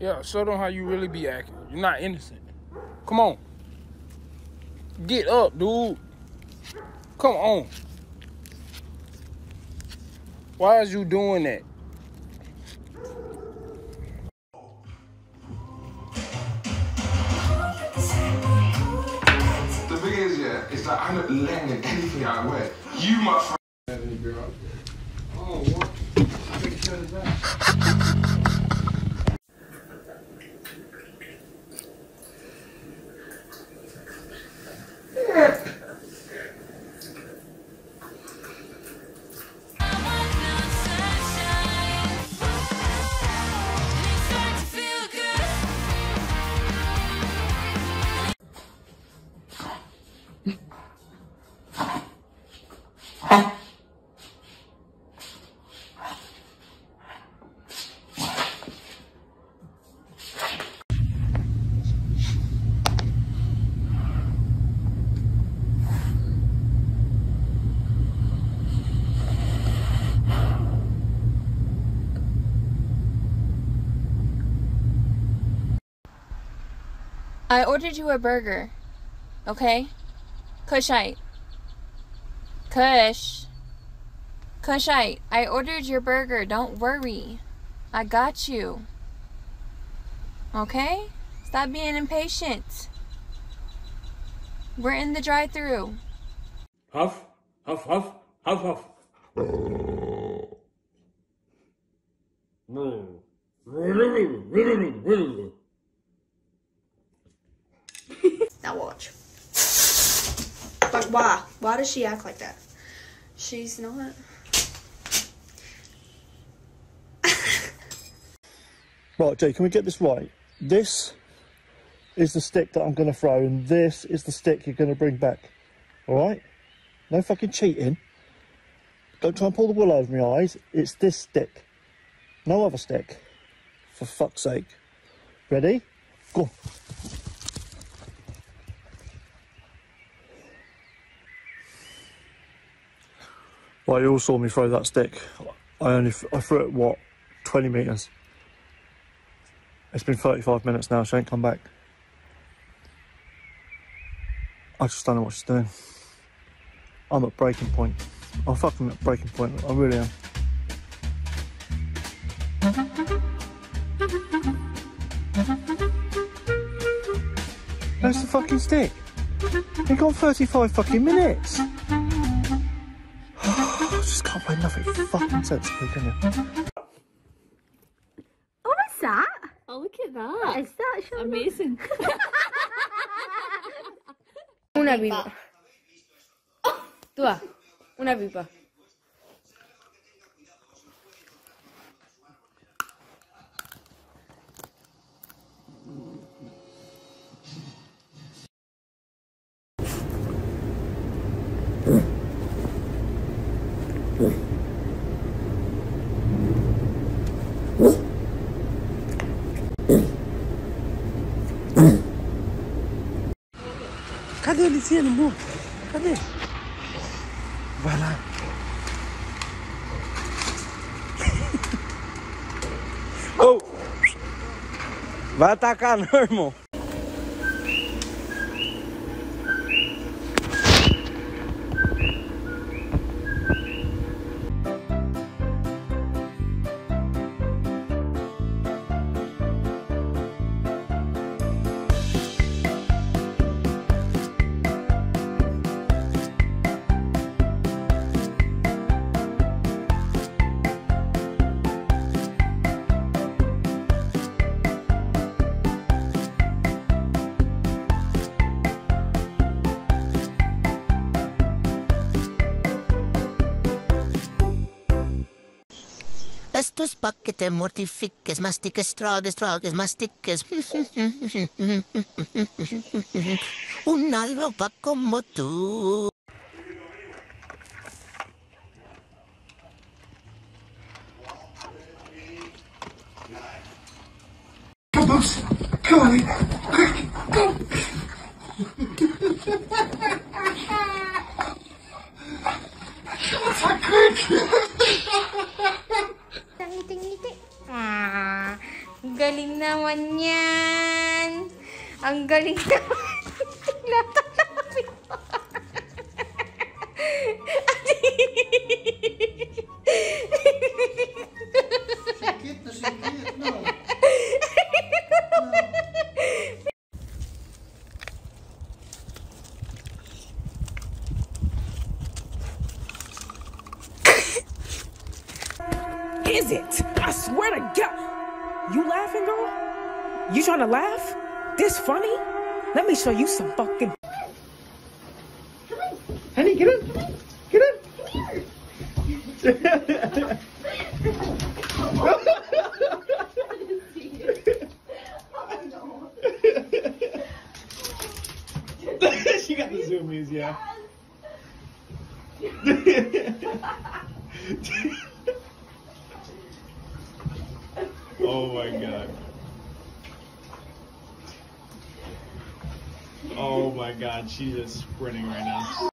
Yeah, show them how you really be acting. You're not innocent. Come on. Get up, dude. Come on. Why is you doing that? The thing is, yeah, it's like I'm not letting in anything I wear. You, my friend. Oh, what? I think shut it down. I ordered you a burger. Okay? Kushite. Kush. Kushite, I ordered your burger. Don't worry. I got you. Okay? Stop being impatient. We're in the drive through. Huff, huff, huff, huff, huff. Now watch. Like why? Why does she act like that? She's not. Right, Jay, can we get this right? This is the stick that I'm going to throw, and this is the stick you're going to bring back. All right? No fucking cheating. Don't try and pull the wool over my eyes. It's this stick. No other stick. For fuck's sake. Ready? Go. Well, you all saw me throw that stick. I only I threw it what, 20 metres. It's been 35 minutes now. She ain't come back. I just don't know what she's doing. I'm at breaking point. I'm fucking at breaking point. I really am. Where's the fucking stick? It gone 35 fucking minutes. I just can't play nothing fucking sensibly, can you? Oh, what's that? Oh, look at What that. is that? Show me. Amazing. Una viva. Tú va. Una viva. Cadê a Luciana, amor? Cadê? Vai lá. oh! Vai atacar não, irmão. Esto es pa' que te mortifiques, mastiques, tragues, tragues, mastiques. Un alba como tú. Come on, quick, go. Come on, quick. naman yan. Ang galing naman. Is it? I swear to God. You laughing, girl? You trying to laugh? This funny? Let me show you some fucking. Honey, get in. Get in. she got the zoomies, yeah. Oh my god. Oh my god, she's just sprinting right now.